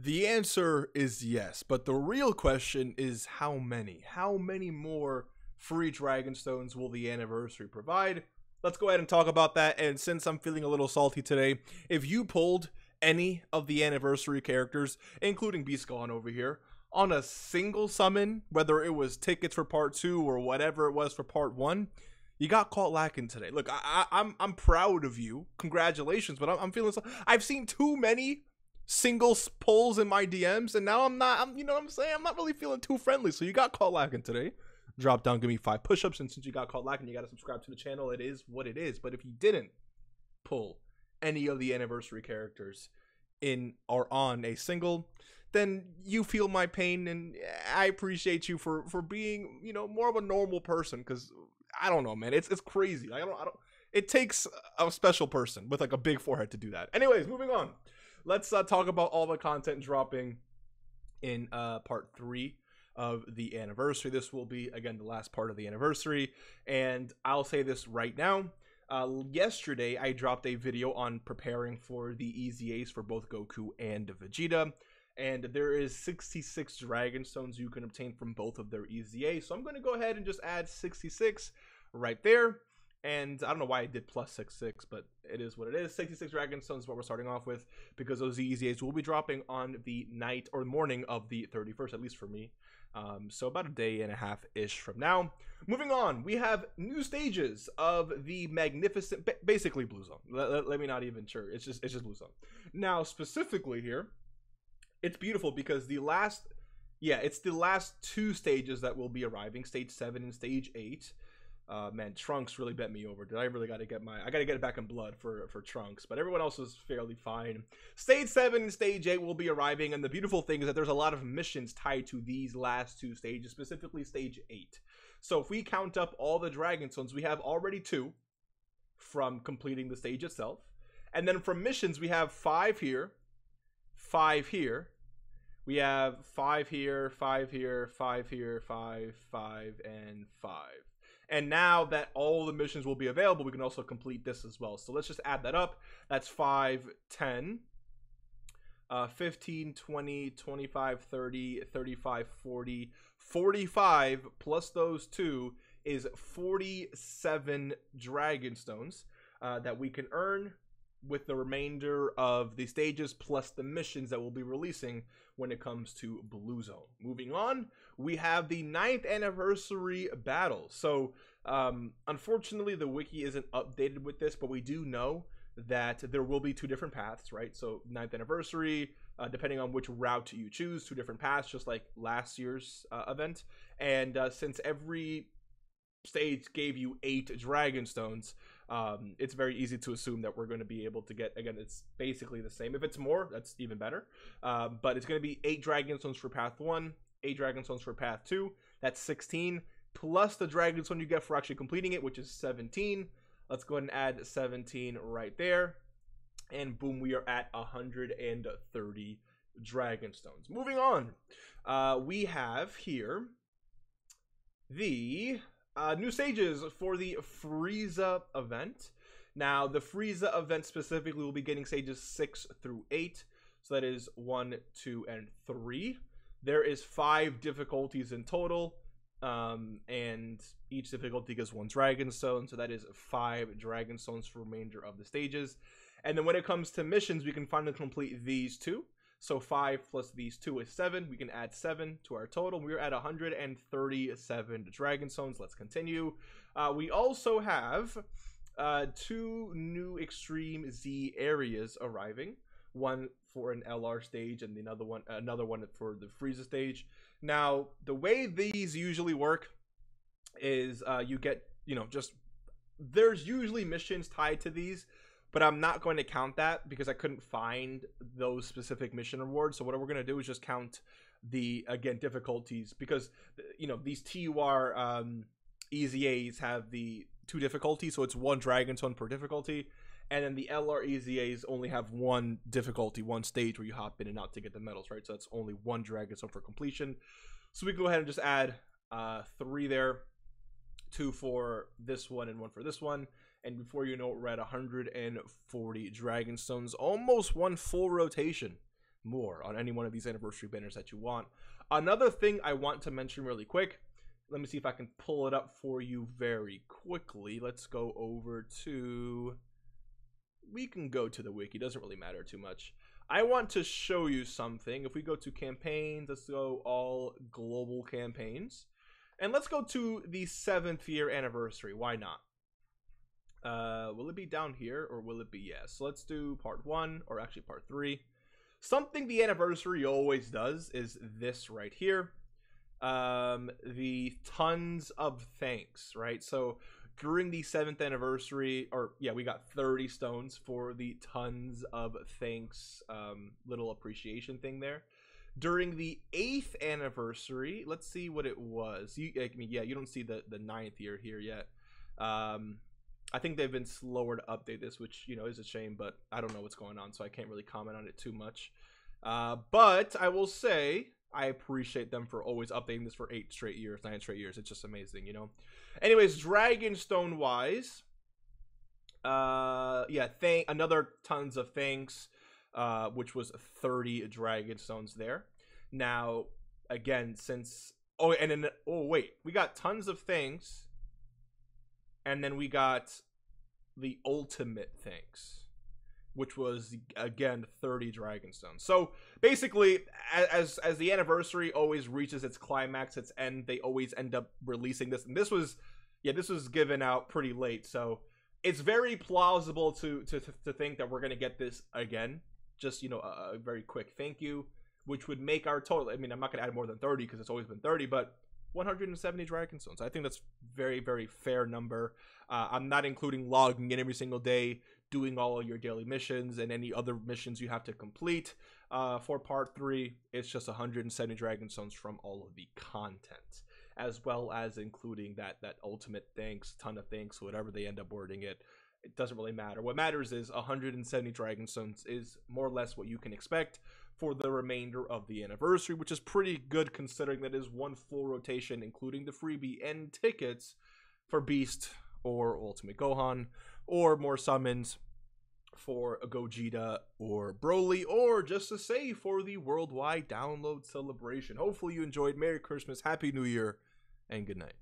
The answer is yes, but the real question is how many? How many more free Dragonstones will the anniversary provide? Let's go ahead and talk about that. And since I'm feeling a little salty today, if you pulled any of the anniversary characters, including Beast Gohan over here, on a single summon, whether it was tickets for part two or whatever it was for part one, you got caught lacking today. Look, I, am I'm, I'm proud of you. Congratulations, but I'm, I'm feeling. So, I've seen too many single pulls in my DMs, and now I'm not. I'm you know what I'm saying. I'm not really feeling too friendly. So you got caught lacking today. Drop down, give me five push-ups, and since you got caught lacking, you got to subscribe to the channel. It is what it is. But if you didn't pull any of the anniversary characters in or on a single, then you feel my pain, and I appreciate you for for being you know more of a normal person. Because I don't know, man, it's it's crazy. I don't I don't. It takes a special person with like a big forehead to do that. Anyways, moving on let's uh, talk about all the content dropping in uh, part three of the anniversary. This will be again the last part of the anniversary, and I'll say this right now. Uh, yesterday, I dropped a video on preparing for the EZAs for both Goku and Vegeta, and there is 66 Dragon Stones you can obtain from both of their EZAs. So I'm going to go ahead and just add 66 right there. And I don't know why I did plus six six, but it is what it is. 66 Dragonstones is what we're starting off with because those EZAs will be dropping on the night or morning of the 31st, at least for me. Um, so about a day and a half ish from now. Moving on, we have new stages of the magnificent, basically Blue Zone. Let, let, let me not even sure. It's just it's just Blue Zone. Now specifically here, it's beautiful because the last, yeah, it's the last two stages that will be arriving, stage seven and stage eight uh, man, Trunks really bet me over. Did I really got to get my? I got to get it back in blood for for Trunks, but everyone else was fairly fine. Stage seven and stage eight will be arriving, and the beautiful thing is that there's a lot of missions tied to these last two stages, specifically stage eight. So if we count up all the Dragon Stones, we have already two from completing the stage itself, and then from missions we have five here, five here. We have five here, five here, five here, five, five, and five. And now that all the missions will be available, we can also complete this as well. So let's just add that up. That's 5, 10, uh, 15, 20, 25, 30, 35, 40, 45 plus those two is 47 Dragon Stones uh, that we can earn with the remainder of the stages plus the missions that we'll be releasing when it comes to Blue Zone. Moving on, we have the ninth anniversary battle. So, um, unfortunately, the wiki isn't updated with this, but we do know that there will be two different paths, right? So, ninth anniversary, uh, depending on which route you choose, two different paths, just like last year's uh, event. And uh, since every stage gave you eight Dragon Stones, um, it's very easy to assume that we're going to be able to get again it's basically the same. If it's more that's even better. Uh, but it's going to be eight dragon stones for path one eight dragon stones for path two that's 16 plus the dragon stone you get for actually completing it which is 17 let's go ahead and add 17 right there and boom we are at 130 dragon stones. Moving on uh, we have here the uh, new stages for the Frieza event. Now, the Frieza event specifically will be getting stages 6 through 8. So that is 1, 2, and 3. There is 5 difficulties in total. Um, and each difficulty gets one Dragon Stone. So that is 5 Dragon Stones for remainder of the stages. And then when it comes to missions, we can finally complete these two. So 5 plus these 2 is 7. We can add 7 to our total. We're at 137 Dragon Stones. Let's continue. Uh, we also have uh, two new Extreme Z areas arriving. One for an LR stage and another one another one for the Frieza stage. Now, the way these usually work is uh, you get, you know, just there's usually missions tied to these but I'm not going to count that because I couldn't find those specific mission rewards. So what we're going to do is just count the again difficulties because you know these TUR um, EZAs have the two difficulties, so it's one Dragon Stone per difficulty, and then the LR EZAs only have one difficulty, one stage where you hop in and out to get the medals, right? So that's only one Dragon Stone for completion. So we can go ahead and just add uh, three there, two for this one and one for this one and before you know it, we're at 140 Dragon Stones, almost one full rotation. more on any one of these anniversary banners that you want. Another thing I want to mention really quick. Let me see if I can pull it up for you very quickly. Let's go over to. We can go to the wiki. Doesn't really matter too much. I want to show you something. If we go to campaigns, let's go all global campaigns. And let's go to the seventh year anniversary. Why not? Uh, will it be down here or will it be yes? So let's do part one or actually part three. Something the anniversary always does is this right here. Um, the tons of thanks, right? So during the seventh anniversary, or yeah, we got 30 stones for the tons of thanks um, little appreciation thing there. During the eighth anniversary, let's see what it was. You, I mean, yeah, you don't see the the ninth year here yet. Um, I think they've been slower to update this, which you know is a shame. But I don't know what's going on, so I can't really comment on it too much. Uh, but I will say I appreciate them for always updating this for eight straight years, nine straight years. It's just amazing, you know. Anyways, Dragonstone wise, uh, yeah, thank another tons of thanks, uh, which was thirty Dragonstones there. Now, again, since oh, and then oh wait, we got tons of thanks, and then we got the ultimate thanks which was again 30 dragonstones so basically as as the anniversary always reaches its climax its end they always end up releasing this. And this was yeah this was given out pretty late. So it's very plausible to to, to think that we're to get this again. Just you know a, a, very quick thank you which would make our total i mean i'm not to add more than 30 because it's always been 30 but 170 dragonstones i think that's very very fair number uh, i'm not including logging in every single day doing all your daily missions and any other missions you have to complete. Uh, for part three, it's just 170 Dragonstones from all of the content, as well as including that that ultimate thanks, ton of thanks, whatever they end up wording it. It doesn't really matter. What matters is 170 Dragonstones is more or less what you can expect for the remainder of the anniversary, which is pretty good considering that is one full rotation, including the freebie and tickets for Beast or Ultimate Gohan or more summons for a Gogeta or Broly, or just to say for the worldwide download celebration. Hopefully, you enjoyed. Merry Christmas, Happy New Year, and good night.